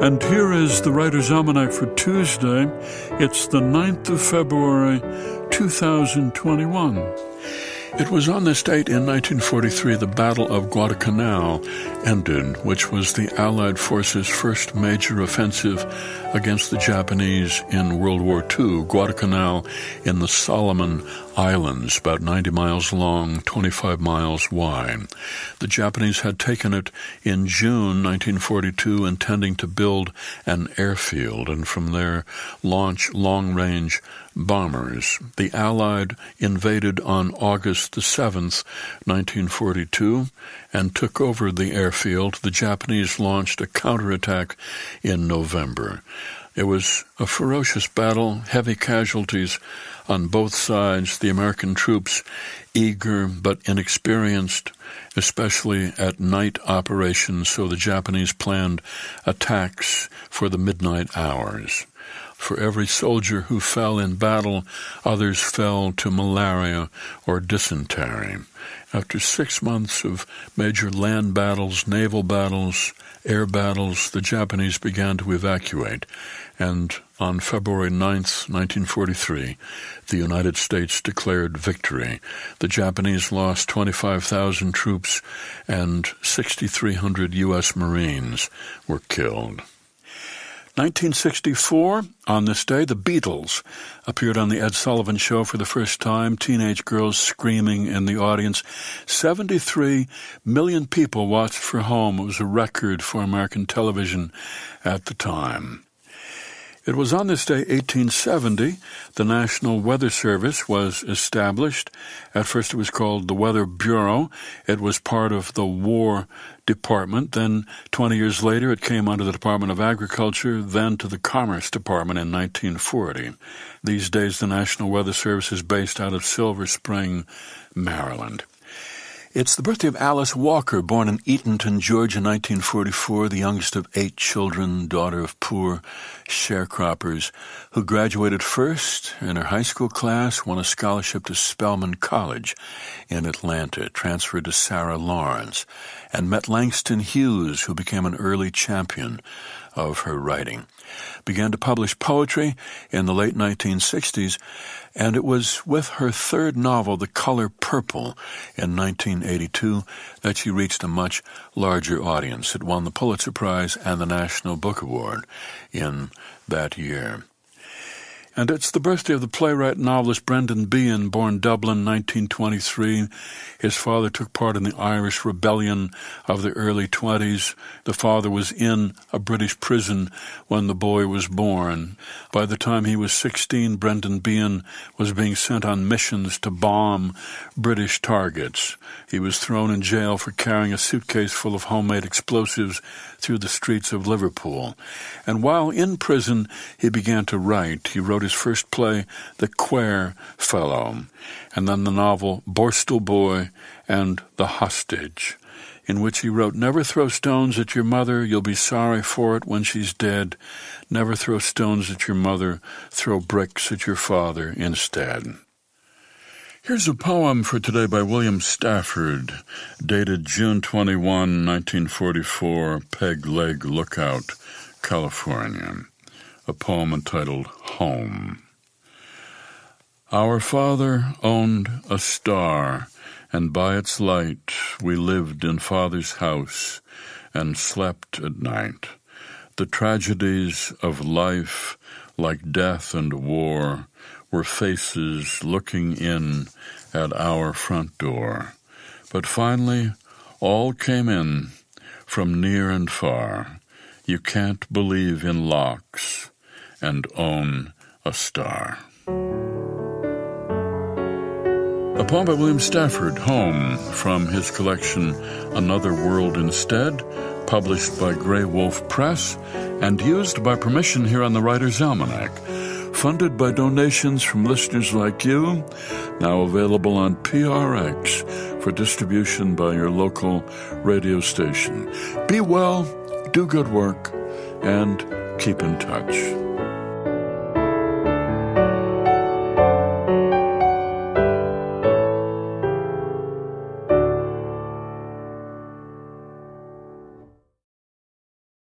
And here is the Writer's Almanac for Tuesday. It's the 9th of February, 2021. It was on this date in 1943 the Battle of Guadalcanal ended, which was the Allied forces' first major offensive against the Japanese in World War II. Guadalcanal in the Solomon Islands, about 90 miles long, 25 miles wide. The Japanese had taken it in June 1942, intending to build an airfield and from there launch long range bombers. The Allied invaded on August the 7th, 1942, and took over the airfield. The Japanese launched a counterattack in November. It was a ferocious battle, heavy casualties on both sides, the American troops eager but inexperienced, especially at night operations, so the Japanese planned attacks for the midnight hours. For every soldier who fell in battle, others fell to malaria or dysentery. After six months of major land battles, naval battles, air battles, the Japanese began to evacuate, and on February 9, 1943, the United States declared victory. The Japanese lost 25,000 troops and 6,300 U.S. Marines were killed. 1964, on this day, the Beatles appeared on The Ed Sullivan Show for the first time, teenage girls screaming in the audience. 73 million people watched for home. It was a record for American television at the time. It was on this day, 1870, the National Weather Service was established. At first, it was called the Weather Bureau. It was part of the War Department. Then, 20 years later, it came under the Department of Agriculture, then to the Commerce Department in 1940. These days, the National Weather Service is based out of Silver Spring, Maryland. It's the birthday of Alice Walker, born in Eatonton, Georgia, 1944, the youngest of eight children, daughter of poor sharecroppers, who graduated first in her high school class, won a scholarship to Spelman College in Atlanta, transferred to Sarah Lawrence, and met Langston Hughes, who became an early champion of her writing. Began to publish poetry in the late 1960s, and it was with her third novel, The Color Purple, in 1982, that she reached a much larger audience. It won the Pulitzer Prize and the National Book Award in that year. And it's the birthday of the playwright novelist Brendan Behan, born Dublin, 1923. His father took part in the Irish Rebellion of the early 20s. The father was in a British prison when the boy was born. By the time he was 16, Brendan Behan was being sent on missions to bomb British targets. He was thrown in jail for carrying a suitcase full of homemade explosives through the streets of Liverpool. And while in prison, he began to write. He wrote his first play, The Quare Fellow, and then the novel Borstal Boy and The Hostage, in which he wrote, Never throw stones at your mother, you'll be sorry for it when she's dead. Never throw stones at your mother, throw bricks at your father instead. Here's a poem for today by William Stafford, dated June 21, 1944, Peg Leg Lookout, California. A poem entitled Home. Our father owned a star, and by its light we lived in father's house and slept at night. The tragedies of life, like death and war, were faces looking in at our front door. But finally, all came in from near and far. You can't believe in locks and own a star. A poem by William Stafford, Home, from his collection Another World Instead, published by Graywolf Press and used by permission here on the Writer's Almanac funded by donations from listeners like you, now available on PRX for distribution by your local radio station. Be well, do good work, and keep in touch.